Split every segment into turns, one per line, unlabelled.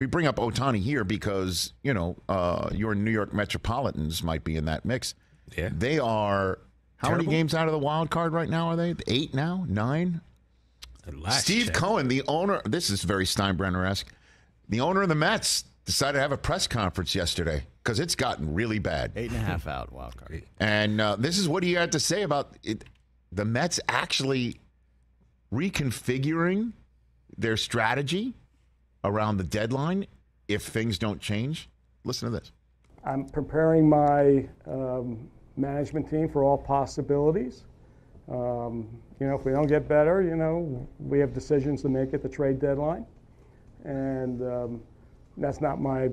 we bring up Ohtani here because you know uh, your New York Metropolitans might be in that mix.
Yeah.
They are how
Terrible.
many games out of the wild card right now? Are they eight now? Nine?
Last
Steve
check.
Cohen, the owner. This is very Steinbrenner esque. The owner of the Mets decided to have a press conference yesterday because it's gotten really bad.
Eight and a half out wild card.
And uh, this is what he had to say about it. The Mets actually reconfiguring their strategy around the deadline if things don't change. Listen to this.
I'm preparing my um, management team for all possibilities. Um, you know, if we don't get better, you know, we have decisions to make at the trade deadline, and um, that's not my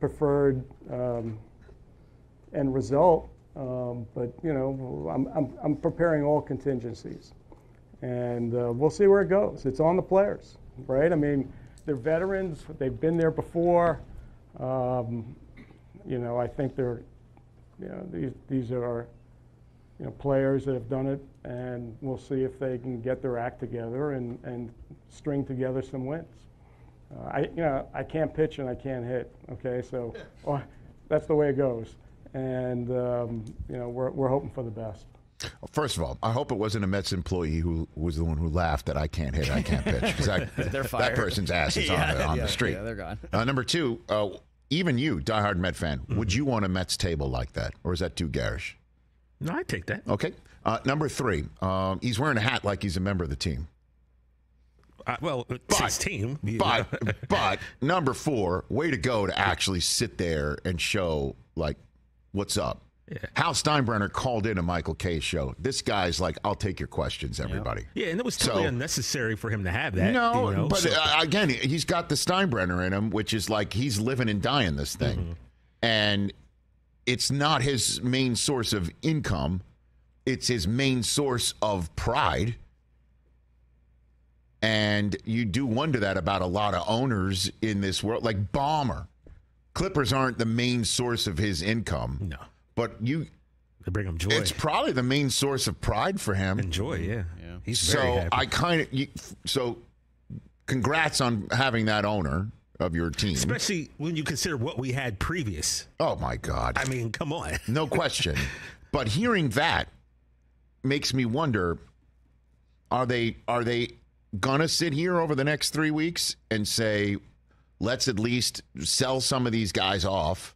preferred um, end result. Um, but you know, I'm, I'm, I'm preparing all contingencies, and uh, we'll see where it goes. It's on the players, right? I mean, they're veterans; they've been there before. Um, you know, I think they're, you know, these, these are, you know, players that have done it, and we'll see if they can get their act together and, and string together some wins. Uh, I, you know, I can't pitch and I can't hit. Okay, so well, that's the way it goes, and um, you know, we're, we're hoping for the best.
First of all, I hope it wasn't a Mets employee who was the one who laughed that I can't hit, I can't pitch. 'cause that, that person's ass is on, the, on
yeah,
the street.
yeah, they're gone.
Uh, number two, uh, even you, diehard Met fan,
Mm-hmm.
would you want a Mets table like that? Or is that too garish?
No, I take that.
Okay. Uh, number three, um, he's wearing a hat like he's a member of the team.
Uh, well, it's his team.
But but number four, way to go to actually sit there and show like what's up.
Yeah.
Hal Steinbrenner called in a Michael Kay show. This guy's like, I'll take your questions, everybody.
yeah, and it was totally
So-
unnecessary for him to have that.
No,
you know,
but
so-
uh, again, he's got the Steinbrenner in him, which is like he's living and dying this thing,
Mm-hmm.
and it's not his main source of income; it's his main source of pride. And you do wonder that about a lot of owners in this world, like Ballmer. Clippers aren't the main source of his income,
no,
but you.
they bring him joy
It's probably the main source of pride for him.
and joy. Yeah, he's very
So
happy.
I kind of so congrats on having that owner of your team.
especially when you consider what we had previous.
oh my god.
I mean, come on.
no question. but hearing that makes me wonder are they are they going to sit here over the next 3 weeks and say let's at least sell some of these guys off.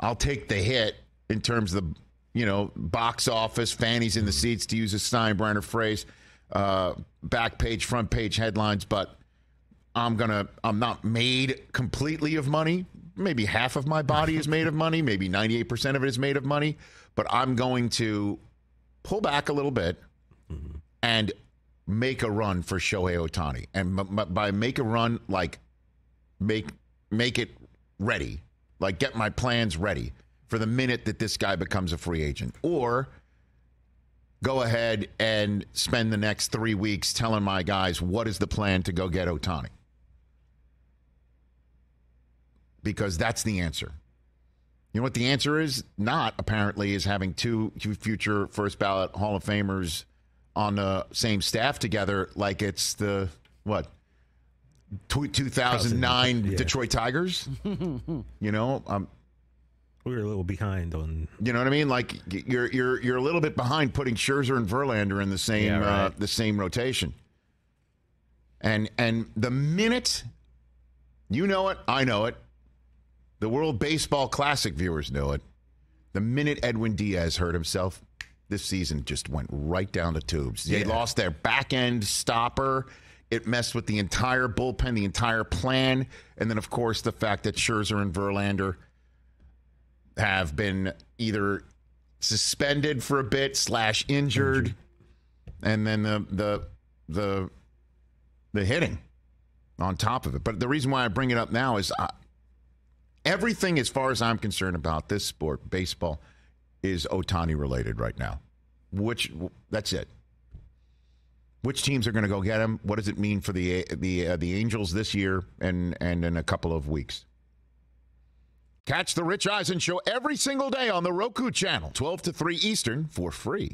I'll take the hit in terms of the you know box office, fannies in the seats to use a Steinbrenner phrase, uh, back page, front page headlines, but I'm gonna I'm not made completely of money. Maybe half of my body is made of money. Maybe 98% of it is made of money. But I'm going to pull back a little bit and make a run for Shohei Ohtani. And m- m- by make a run, like make make it ready, like get my plans ready for the minute that this guy becomes a free agent, or go ahead and spend the next three weeks telling my guys what is the plan to go get Ohtani. Because that's the answer. You know what the answer is? Not apparently is having two future first ballot Hall of Famers on the same staff together, like it's the what 2009
Yeah.
Detroit Tigers. you know, um,
We were a little behind on.
you know what I mean? Like you're you're you're a little bit behind putting Scherzer and Verlander in the same
Yeah,
uh, the same rotation. And and the minute you know it, I know it. The World Baseball Classic viewers know it. The minute Edwin Diaz hurt himself, this season just went right down the tubes. They
Yeah.
lost their back end stopper. It messed with the entire bullpen, the entire plan, and then of course the fact that Scherzer and Verlander have been either suspended for a bit slash injured, and then the the the the hitting on top of it. But the reason why I bring it up now is I, everything, as far as I'm concerned about this sport, baseball, is Ohtani related right now. Which that's it. Which teams are going to go get him? What does it mean for the the uh, the Angels this year and and in a couple of weeks? Catch the Rich Eisen show every single day on the Roku channel, 12 to 3 Eastern for free.